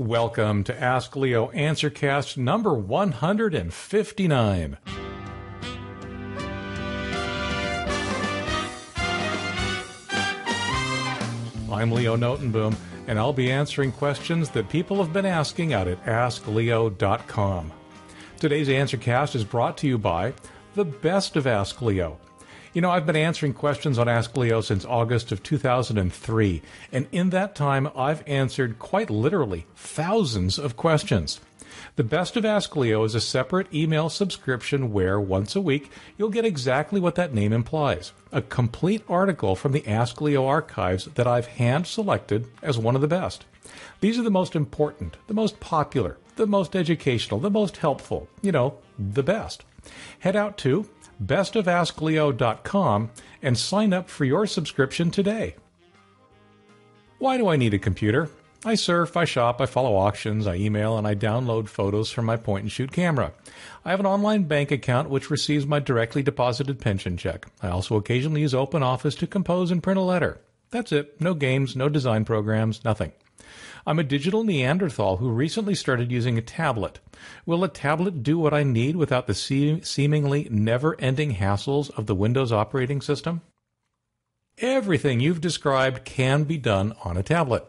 Welcome to Ask Leo Answercast number 159. I'm Leo Notenboom, and I'll be answering questions that people have been asking out at AskLeo.com. Today's Answercast is brought to you by the best of Ask Leo. You know, I've been answering questions on Ask Leo since August of 2003, and in that time, I've answered quite literally thousands of questions. The Best of Ask Leo is a separate email subscription where, once a week, you'll get exactly what that name implies a complete article from the Ask Leo archives that I've hand selected as one of the best. These are the most important, the most popular, the most educational, the most helpful, you know, the best. Head out to bestofaskleo.com and sign up for your subscription today. Why do I need a computer? I surf, I shop, I follow auctions, I email, and I download photos from my point and shoot camera. I have an online bank account which receives my directly deposited pension check. I also occasionally use OpenOffice to compose and print a letter. That's it. No games, no design programs, nothing. I'm a digital Neanderthal who recently started using a tablet. Will a tablet do what I need without the seemingly never ending hassles of the Windows operating system? Everything you've described can be done on a tablet.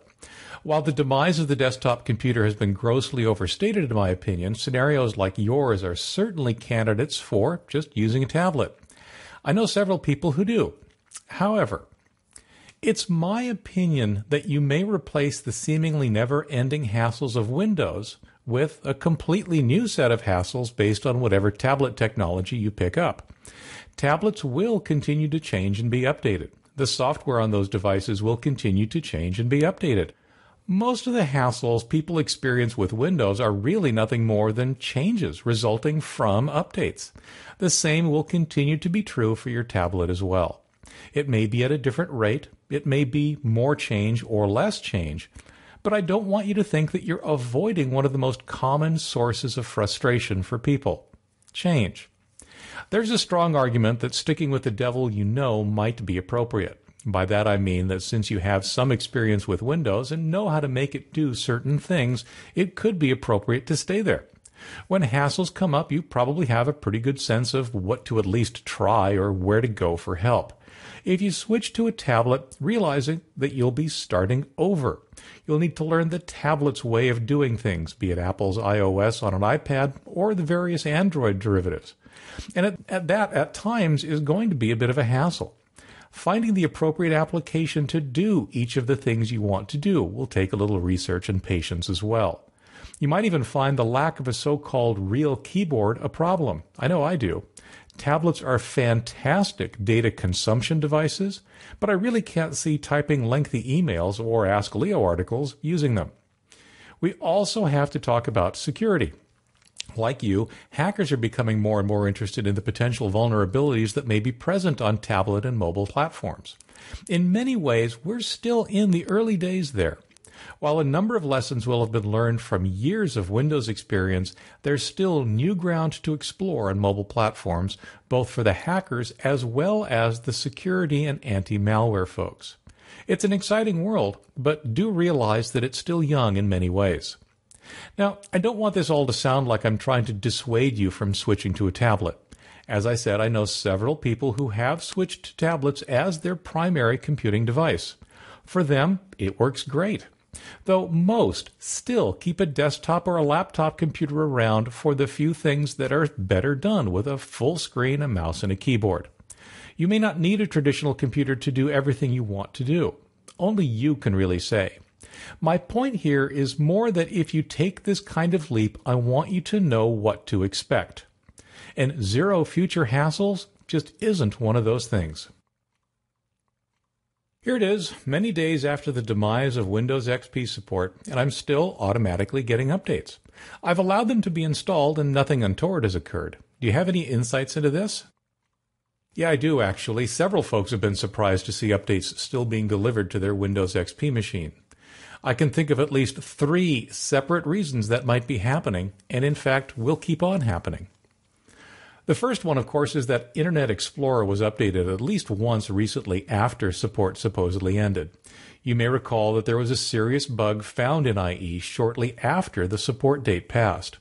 While the demise of the desktop computer has been grossly overstated, in my opinion, scenarios like yours are certainly candidates for just using a tablet. I know several people who do. However, it's my opinion that you may replace the seemingly never ending hassles of Windows with a completely new set of hassles based on whatever tablet technology you pick up. Tablets will continue to change and be updated. The software on those devices will continue to change and be updated. Most of the hassles people experience with Windows are really nothing more than changes resulting from updates. The same will continue to be true for your tablet as well. It may be at a different rate, it may be more change or less change, but I don't want you to think that you're avoiding one of the most common sources of frustration for people change. There's a strong argument that sticking with the devil you know might be appropriate. By that I mean that since you have some experience with Windows and know how to make it do certain things, it could be appropriate to stay there. When hassles come up, you probably have a pretty good sense of what to at least try or where to go for help if you switch to a tablet, realizing that you'll be starting over. You'll need to learn the tablet's way of doing things, be it Apple's iOS on an iPad or the various Android derivatives. And at, at that, at times, is going to be a bit of a hassle. Finding the appropriate application to do each of the things you want to do will take a little research and patience as well. You might even find the lack of a so called real keyboard a problem. I know I do. Tablets are fantastic data consumption devices, but I really can't see typing lengthy emails or Ask Leo articles using them. We also have to talk about security. Like you, hackers are becoming more and more interested in the potential vulnerabilities that may be present on tablet and mobile platforms. In many ways, we're still in the early days there. While a number of lessons will have been learned from years of Windows experience, there's still new ground to explore on mobile platforms, both for the hackers as well as the security and anti malware folks. It's an exciting world, but do realize that it's still young in many ways. Now, I don't want this all to sound like I'm trying to dissuade you from switching to a tablet. As I said, I know several people who have switched to tablets as their primary computing device. For them, it works great though most still keep a desktop or a laptop computer around for the few things that are better done with a full screen, a mouse, and a keyboard. You may not need a traditional computer to do everything you want to do. Only you can really say. My point here is more that if you take this kind of leap, I want you to know what to expect. And zero future hassles just isn't one of those things. Here it is, many days after the demise of Windows XP support, and I'm still automatically getting updates. I've allowed them to be installed and nothing untoward has occurred. Do you have any insights into this? Yeah, I do actually. Several folks have been surprised to see updates still being delivered to their Windows XP machine. I can think of at least three separate reasons that might be happening, and in fact will keep on happening. The first one, of course, is that Internet Explorer was updated at least once recently after support supposedly ended. You may recall that there was a serious bug found in IE shortly after the support date passed.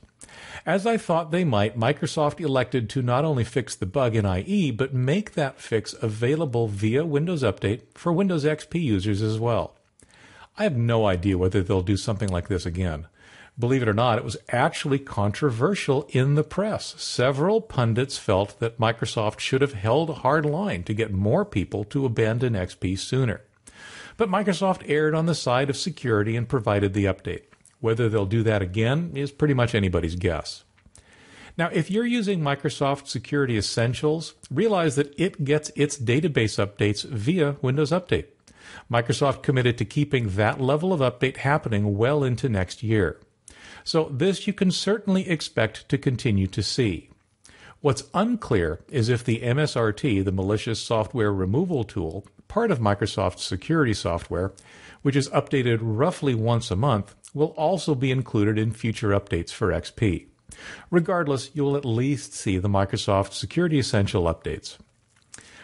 As I thought they might, Microsoft elected to not only fix the bug in IE, but make that fix available via Windows Update for Windows XP users as well. I have no idea whether they'll do something like this again. Believe it or not, it was actually controversial in the press. Several pundits felt that Microsoft should have held a hard line to get more people to abandon XP sooner. But Microsoft erred on the side of security and provided the update. Whether they'll do that again is pretty much anybody's guess. Now, if you're using Microsoft Security Essentials, realize that it gets its database updates via Windows Update. Microsoft committed to keeping that level of update happening well into next year. So, this you can certainly expect to continue to see. What's unclear is if the MSRT, the malicious software removal tool, part of Microsoft's security software, which is updated roughly once a month, will also be included in future updates for XP. Regardless, you will at least see the Microsoft Security Essential updates.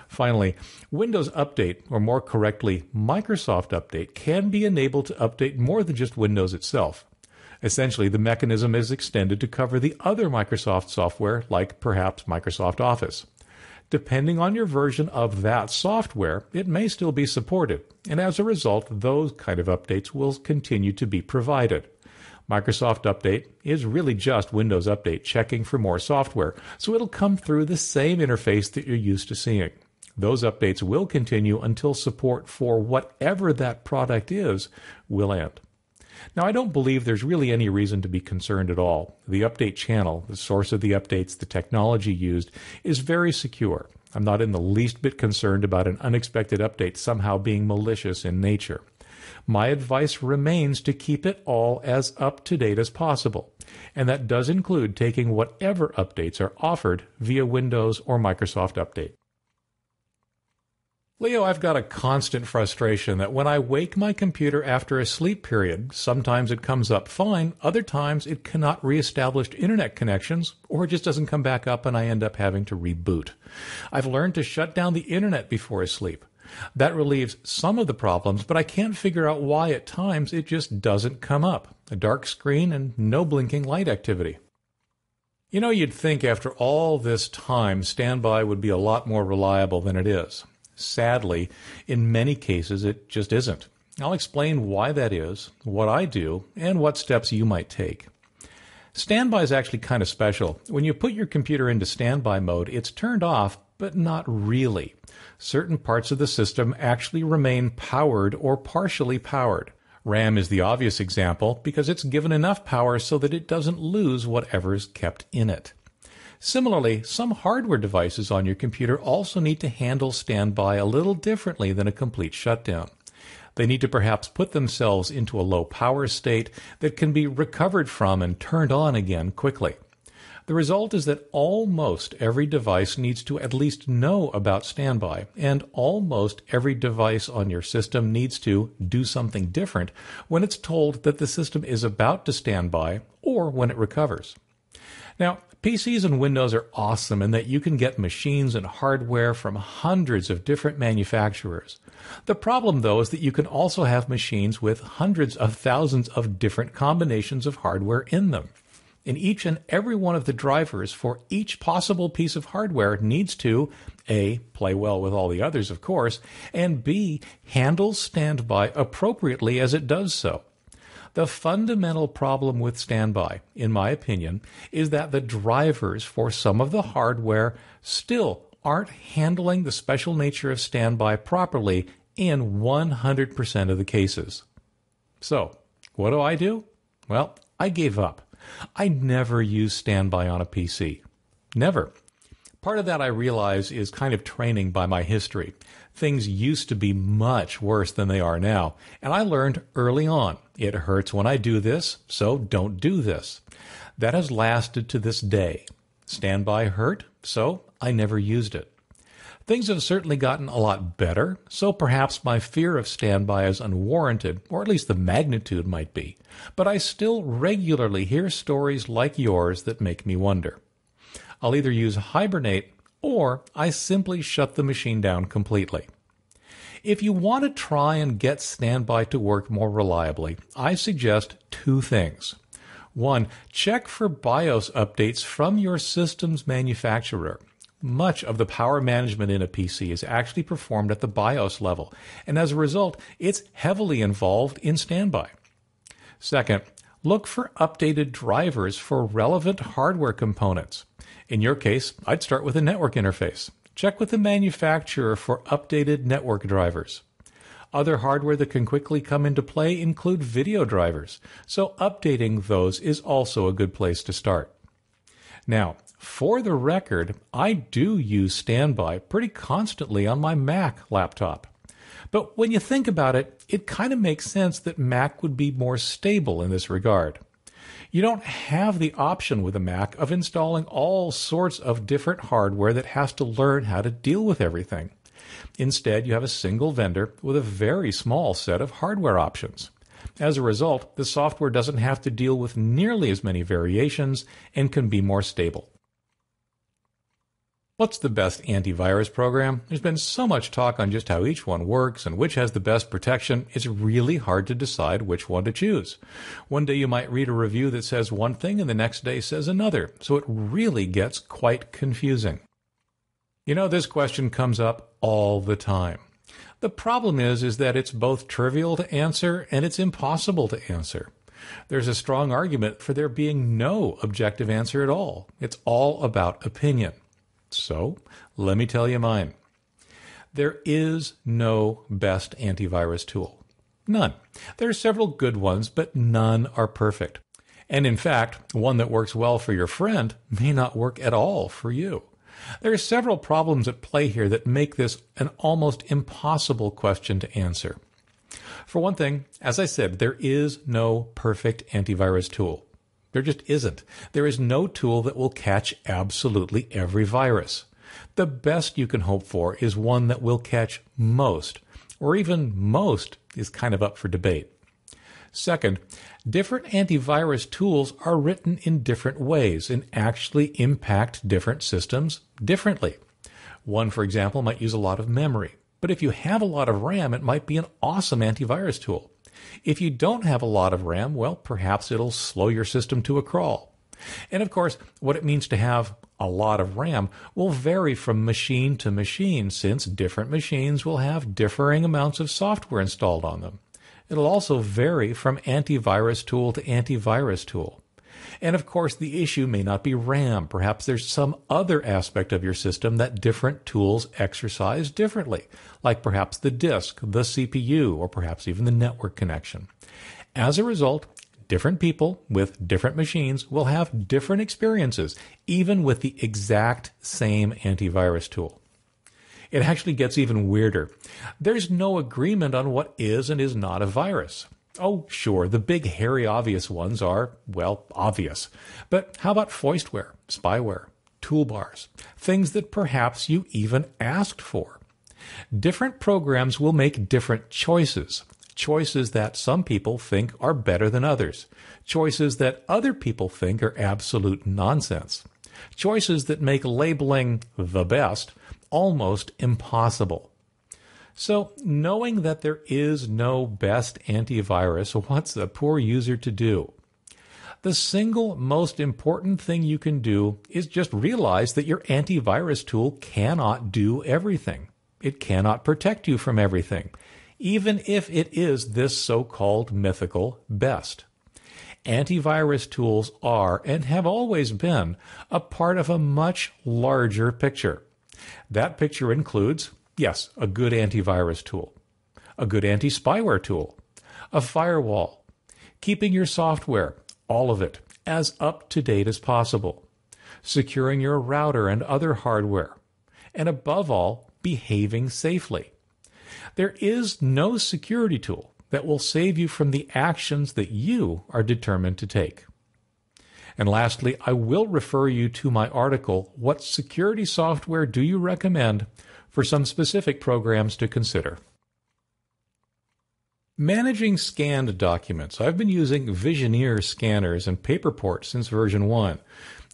Finally, Windows Update, or more correctly, Microsoft Update, can be enabled to update more than just Windows itself. Essentially, the mechanism is extended to cover the other Microsoft software, like perhaps Microsoft Office. Depending on your version of that software, it may still be supported, and as a result, those kind of updates will continue to be provided. Microsoft Update is really just Windows Update checking for more software, so it'll come through the same interface that you're used to seeing. Those updates will continue until support for whatever that product is will end. Now, I don't believe there's really any reason to be concerned at all. The update channel, the source of the updates, the technology used, is very secure. I'm not in the least bit concerned about an unexpected update somehow being malicious in nature. My advice remains to keep it all as up to date as possible, and that does include taking whatever updates are offered via Windows or Microsoft Update. Leo, I've got a constant frustration that when I wake my computer after a sleep period, sometimes it comes up fine, other times it cannot reestablish internet connections, or it just doesn't come back up and I end up having to reboot. I've learned to shut down the internet before I sleep. That relieves some of the problems, but I can't figure out why at times it just doesn't come up. A dark screen and no blinking light activity. You know, you'd think after all this time, standby would be a lot more reliable than it is. Sadly, in many cases, it just isn't. I'll explain why that is, what I do, and what steps you might take. Standby is actually kind of special. When you put your computer into standby mode, it's turned off, but not really. Certain parts of the system actually remain powered or partially powered. RAM is the obvious example because it's given enough power so that it doesn't lose whatever's kept in it. Similarly, some hardware devices on your computer also need to handle standby a little differently than a complete shutdown. They need to perhaps put themselves into a low power state that can be recovered from and turned on again quickly. The result is that almost every device needs to at least know about standby, and almost every device on your system needs to do something different when it's told that the system is about to stand by or when it recovers. Now, PCs and Windows are awesome in that you can get machines and hardware from hundreds of different manufacturers. The problem, though, is that you can also have machines with hundreds of thousands of different combinations of hardware in them. And each and every one of the drivers for each possible piece of hardware needs to A, play well with all the others, of course, and B, handle standby appropriately as it does so. The fundamental problem with standby, in my opinion, is that the drivers for some of the hardware still aren't handling the special nature of standby properly in 100% of the cases. So, what do I do? Well, I gave up. I never use standby on a PC. Never. Part of that I realize is kind of training by my history. Things used to be much worse than they are now, and I learned early on it hurts when I do this, so don't do this. That has lasted to this day. Standby hurt, so I never used it. Things have certainly gotten a lot better, so perhaps my fear of standby is unwarranted, or at least the magnitude might be. But I still regularly hear stories like yours that make me wonder. I'll either use Hibernate or I simply shut the machine down completely. If you want to try and get Standby to work more reliably, I suggest two things. One, check for BIOS updates from your system's manufacturer. Much of the power management in a PC is actually performed at the BIOS level, and as a result, it's heavily involved in standby. Second, look for updated drivers for relevant hardware components. In your case, I'd start with a network interface. Check with the manufacturer for updated network drivers. Other hardware that can quickly come into play include video drivers, so updating those is also a good place to start. Now, for the record, I do use Standby pretty constantly on my Mac laptop. But when you think about it, it kind of makes sense that Mac would be more stable in this regard. You don't have the option with a Mac of installing all sorts of different hardware that has to learn how to deal with everything. Instead, you have a single vendor with a very small set of hardware options. As a result, the software doesn't have to deal with nearly as many variations and can be more stable. What's the best antivirus program? There's been so much talk on just how each one works and which has the best protection, it's really hard to decide which one to choose. One day you might read a review that says one thing and the next day says another, so it really gets quite confusing. You know, this question comes up all the time. The problem is, is that it's both trivial to answer and it's impossible to answer. There's a strong argument for there being no objective answer at all. It's all about opinion. So, let me tell you mine. There is no best antivirus tool. None. There are several good ones, but none are perfect. And in fact, one that works well for your friend may not work at all for you. There are several problems at play here that make this an almost impossible question to answer. For one thing, as I said, there is no perfect antivirus tool. There just isn't. There is no tool that will catch absolutely every virus. The best you can hope for is one that will catch most, or even most is kind of up for debate. Second, different antivirus tools are written in different ways and actually impact different systems differently. One, for example, might use a lot of memory, but if you have a lot of RAM, it might be an awesome antivirus tool. If you don't have a lot of RAM, well, perhaps it'll slow your system to a crawl. And of course, what it means to have a lot of RAM will vary from machine to machine since different machines will have differing amounts of software installed on them. It'll also vary from antivirus tool to antivirus tool. And of course, the issue may not be RAM. Perhaps there's some other aspect of your system that different tools exercise differently, like perhaps the disk, the CPU, or perhaps even the network connection. As a result, different people with different machines will have different experiences, even with the exact same antivirus tool. It actually gets even weirder. There's no agreement on what is and is not a virus. Oh, sure, the big, hairy, obvious ones are, well, obvious. But how about foistware, spyware, toolbars, things that perhaps you even asked for? Different programs will make different choices. Choices that some people think are better than others. Choices that other people think are absolute nonsense. Choices that make labeling the best almost impossible. So, knowing that there is no best antivirus, what's the poor user to do? The single most important thing you can do is just realize that your antivirus tool cannot do everything. It cannot protect you from everything, even if it is this so called mythical best. Antivirus tools are and have always been a part of a much larger picture. That picture includes Yes, a good antivirus tool, a good anti spyware tool, a firewall, keeping your software, all of it, as up to date as possible, securing your router and other hardware, and above all, behaving safely. There is no security tool that will save you from the actions that you are determined to take. And lastly, I will refer you to my article, What Security Software Do You Recommend for some specific programs to consider. Managing scanned documents. I've been using Visioneer scanners and Paperport since version 1.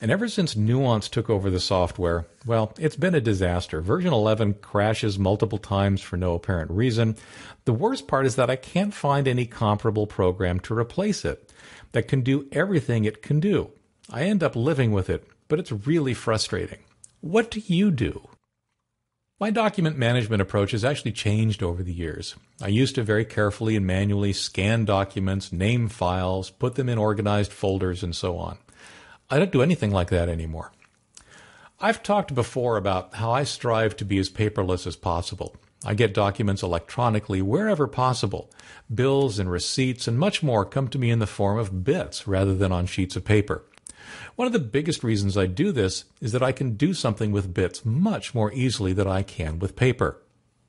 And ever since Nuance took over the software, well, it's been a disaster. Version 11 crashes multiple times for no apparent reason. The worst part is that I can't find any comparable program to replace it that can do everything it can do. I end up living with it, but it's really frustrating. What do you do? My document management approach has actually changed over the years. I used to very carefully and manually scan documents, name files, put them in organized folders, and so on. I don't do anything like that anymore. I've talked before about how I strive to be as paperless as possible. I get documents electronically wherever possible. Bills and receipts and much more come to me in the form of bits rather than on sheets of paper. One of the biggest reasons I do this is that I can do something with bits much more easily than I can with paper.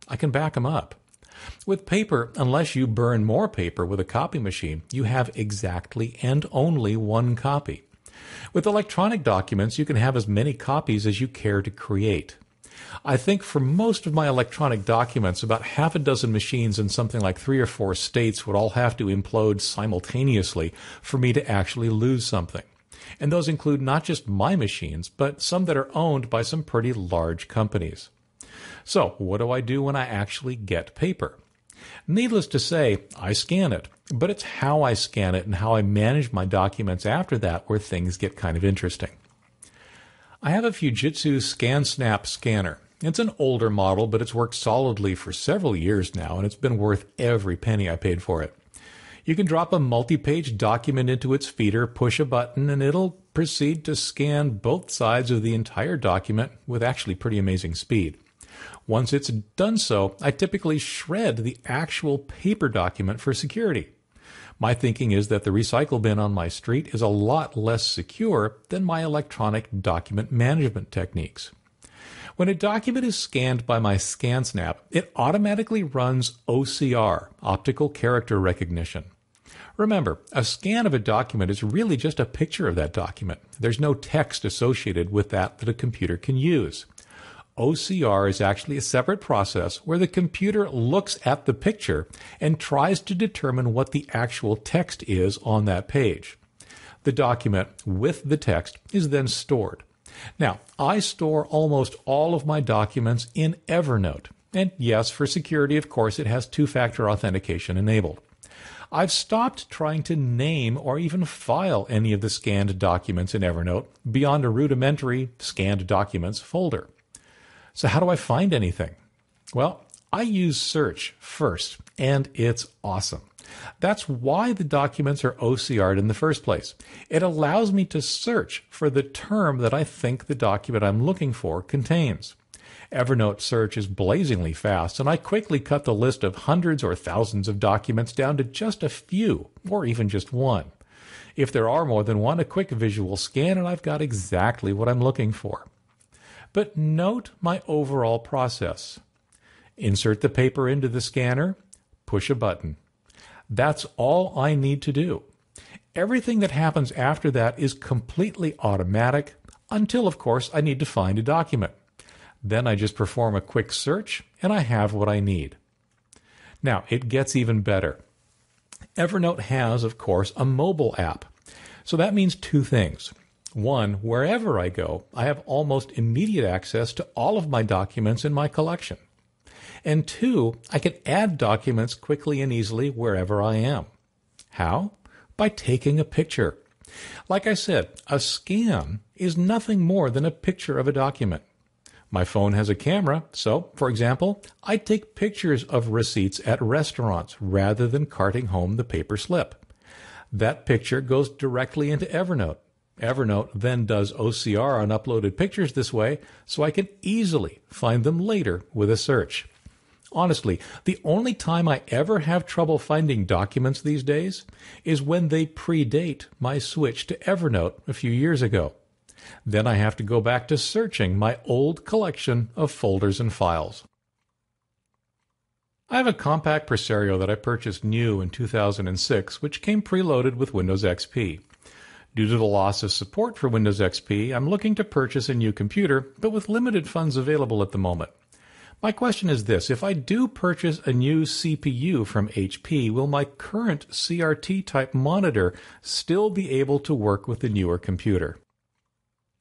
I can back them up. With paper, unless you burn more paper with a copy machine, you have exactly and only one copy. With electronic documents, you can have as many copies as you care to create. I think for most of my electronic documents, about half a dozen machines in something like three or four states would all have to implode simultaneously for me to actually lose something. And those include not just my machines, but some that are owned by some pretty large companies. So, what do I do when I actually get paper? Needless to say, I scan it, but it's how I scan it and how I manage my documents after that where things get kind of interesting. I have a Fujitsu ScanSnap scanner. It's an older model, but it's worked solidly for several years now, and it's been worth every penny I paid for it. You can drop a multi page document into its feeder, push a button, and it'll proceed to scan both sides of the entire document with actually pretty amazing speed. Once it's done so, I typically shred the actual paper document for security. My thinking is that the recycle bin on my street is a lot less secure than my electronic document management techniques. When a document is scanned by my ScanSnap, it automatically runs OCR, optical character recognition. Remember, a scan of a document is really just a picture of that document. There's no text associated with that that a computer can use. OCR is actually a separate process where the computer looks at the picture and tries to determine what the actual text is on that page. The document with the text is then stored. Now, I store almost all of my documents in Evernote. And yes, for security, of course, it has two factor authentication enabled. I've stopped trying to name or even file any of the scanned documents in Evernote beyond a rudimentary scanned documents folder. So, how do I find anything? Well, I use search first, and it's awesome. That's why the documents are OCR'd in the first place. It allows me to search for the term that I think the document I'm looking for contains. Evernote search is blazingly fast, and I quickly cut the list of hundreds or thousands of documents down to just a few, or even just one. If there are more than one, a quick visual scan, and I've got exactly what I'm looking for. But note my overall process. Insert the paper into the scanner, push a button. That's all I need to do. Everything that happens after that is completely automatic until, of course, I need to find a document. Then I just perform a quick search and I have what I need. Now, it gets even better. Evernote has, of course, a mobile app. So that means two things. One, wherever I go, I have almost immediate access to all of my documents in my collection. And two, I can add documents quickly and easily wherever I am. How? By taking a picture. Like I said, a scan is nothing more than a picture of a document. My phone has a camera, so, for example, I take pictures of receipts at restaurants rather than carting home the paper slip. That picture goes directly into Evernote. Evernote then does OCR on uploaded pictures this way, so I can easily find them later with a search. Honestly, the only time I ever have trouble finding documents these days is when they predate my switch to Evernote a few years ago. Then I have to go back to searching my old collection of folders and files. I have a Compaq Presario that I purchased new in 2006, which came preloaded with Windows XP. Due to the loss of support for Windows XP, I'm looking to purchase a new computer, but with limited funds available at the moment. My question is this if I do purchase a new CPU from HP, will my current CRT type monitor still be able to work with the newer computer?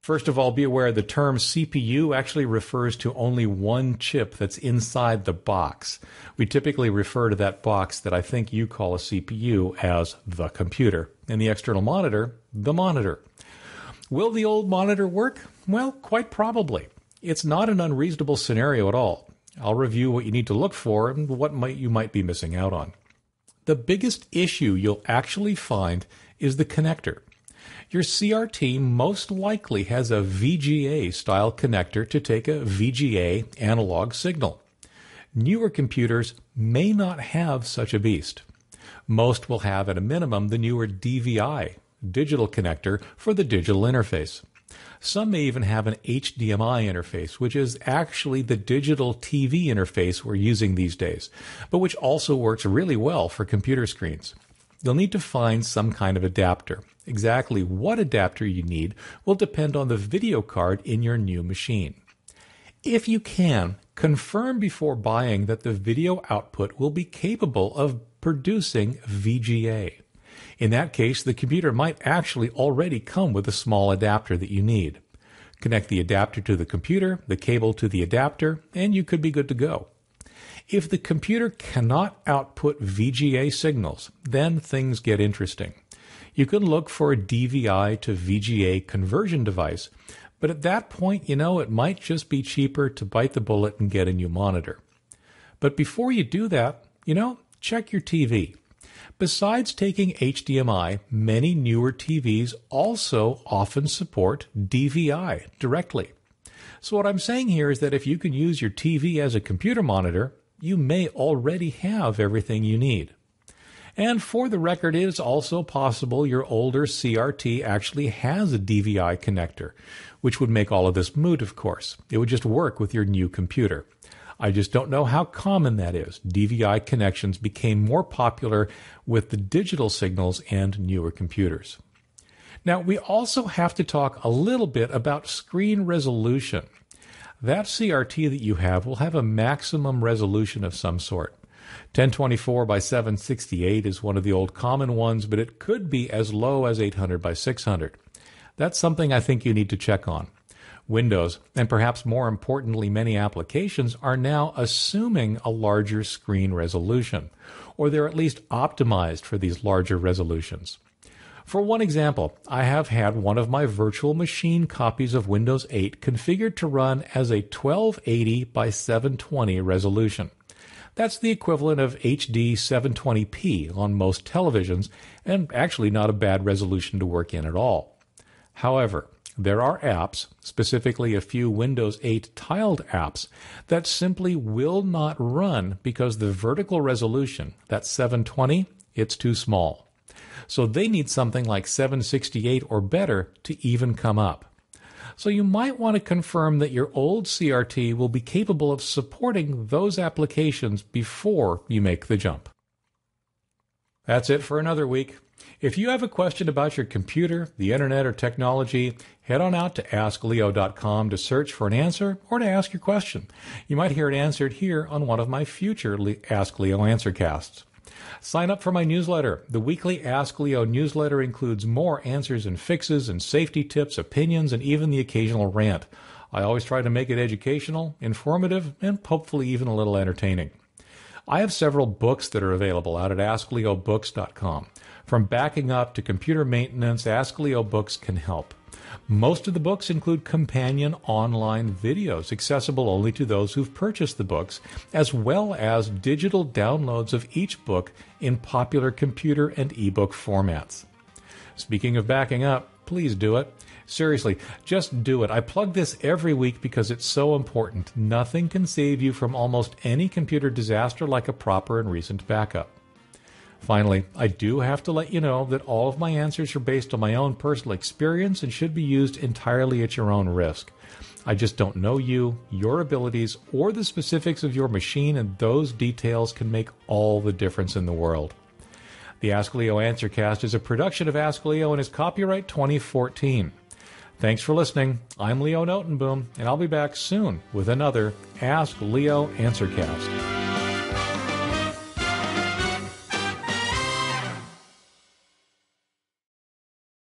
First of all, be aware the term CPU actually refers to only one chip that's inside the box. We typically refer to that box that I think you call a CPU as the computer, and the external monitor, the monitor. Will the old monitor work? Well, quite probably. It's not an unreasonable scenario at all. I'll review what you need to look for and what might you might be missing out on. The biggest issue you'll actually find is the connector. Your CRT most likely has a VGA style connector to take a VGA analog signal. Newer computers may not have such a beast. Most will have at a minimum the newer DVI digital connector for the digital interface. Some may even have an HDMI interface, which is actually the digital TV interface we're using these days, but which also works really well for computer screens. You'll need to find some kind of adapter. Exactly what adapter you need will depend on the video card in your new machine. If you can, confirm before buying that the video output will be capable of producing VGA. In that case, the computer might actually already come with a small adapter that you need. Connect the adapter to the computer, the cable to the adapter, and you could be good to go. If the computer cannot output VGA signals, then things get interesting you can look for a DVI to VGA conversion device. But at that point, you know, it might just be cheaper to bite the bullet and get a new monitor. But before you do that, you know, check your TV. Besides taking HDMI, many newer TVs also often support DVI directly. So, what I'm saying here is that if you can use your TV as a computer monitor, you may already have everything you need. And for the record, it is also possible your older CRT actually has a DVI connector, which would make all of this moot, of course. It would just work with your new computer. I just don't know how common that is. DVI connections became more popular with the digital signals and newer computers. Now, we also have to talk a little bit about screen resolution. That CRT that you have will have a maximum resolution of some sort. 1024 by 768 is one of the old common ones, but it could be as low as 800 by 600. That's something I think you need to check on. Windows, and perhaps more importantly, many applications, are now assuming a larger screen resolution, or they're at least optimized for these larger resolutions. For one example, I have had one of my virtual machine copies of Windows 8 configured to run as a 1280 by 720 resolution. That's the equivalent of HD 720p on most televisions, and actually not a bad resolution to work in at all. However, there are apps, specifically a few Windows 8 tiled apps, that simply will not run because the vertical resolution, that 720, it's too small. So they need something like 768 or better to even come up. So you might want to confirm that your old CRT will be capable of supporting those applications before you make the jump. That's it for another week. If you have a question about your computer, the internet, or technology, head on out to AskLeo.com to search for an answer or to ask your question. You might hear it answered here on one of my future Ask Leo Answercasts. Sign up for my newsletter. The weekly Ask Leo newsletter includes more answers and fixes and safety tips, opinions, and even the occasional rant. I always try to make it educational, informative, and hopefully even a little entertaining. I have several books that are available out at AskLeoBooks.com. From backing up to computer maintenance, Ask Leo Books can help. Most of the books include companion online videos, accessible only to those who've purchased the books, as well as digital downloads of each book in popular computer and ebook formats. Speaking of backing up, please do it. Seriously, just do it. I plug this every week because it's so important. Nothing can save you from almost any computer disaster like a proper and recent backup. Finally, I do have to let you know that all of my answers are based on my own personal experience and should be used entirely at your own risk. I just don't know you, your abilities, or the specifics of your machine, and those details can make all the difference in the world. The Ask Leo Answercast is a production of Ask Leo and is copyright 2014. Thanks for listening. I'm Leo Notenboom, and I'll be back soon with another Ask Leo Answercast.